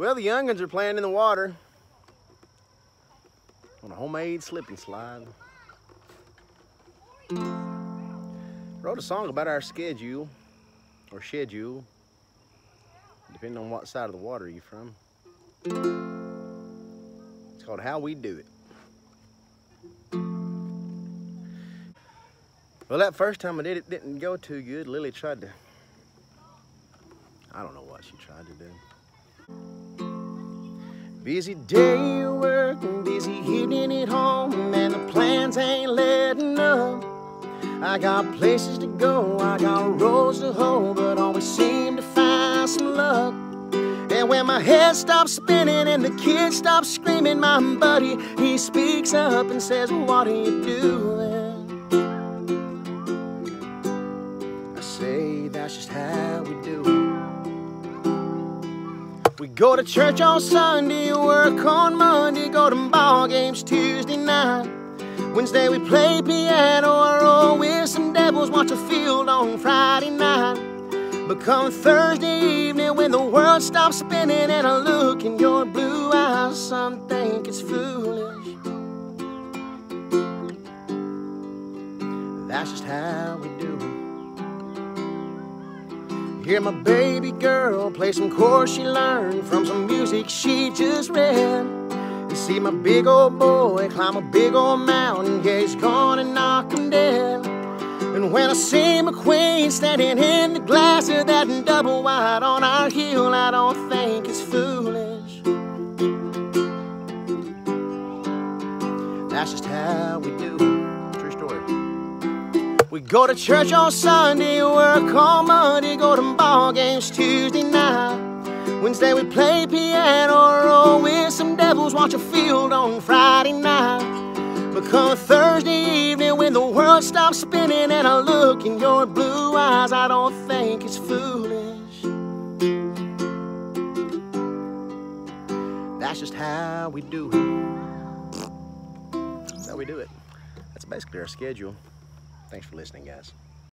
Well, the youngins are playing in the water on a homemade slip and slide. Wrote a song about our schedule, or schedule, depending on what side of the water you're from. It's called How We Do It. Well, that first time I did it didn't go too good. Lily tried to, I don't know what she tried to do. Busy day at work busy evening at home, and the plans ain't letting up. I got places to go, I got roads to hoe, but always seem to find some luck. And when my head stops spinning and the kids stop screaming, my buddy, he speaks up and says, What are you doing? I say that's just how we do it. We go to church on Sunday, work on Monday, go to ball games Tuesday night. Wednesday we play piano or roll with some devils, watch a field on Friday night. But come Thursday evening when the world stops spinning and I look in your blue eyes, some think it's foolish. That's just how we do it. Hear my baby girl play some chords she learned from some music she just read. And see my big old boy climb a big old mountain, yeah, he's gonna knock him dead. And when I see my queen standing in the glass of that double wide on our hill, I don't think it's foolish. That's just how we do it. We go to church on Sunday, work on Monday, go to ball games Tuesday night. Wednesday we play piano, roll with some devils, watch a field on Friday night. But come Thursday evening when the world stops spinning and I look in your blue eyes, I don't think it's foolish. That's just how we do it. That's how we do it. That's basically our schedule. Thanks for listening, guys.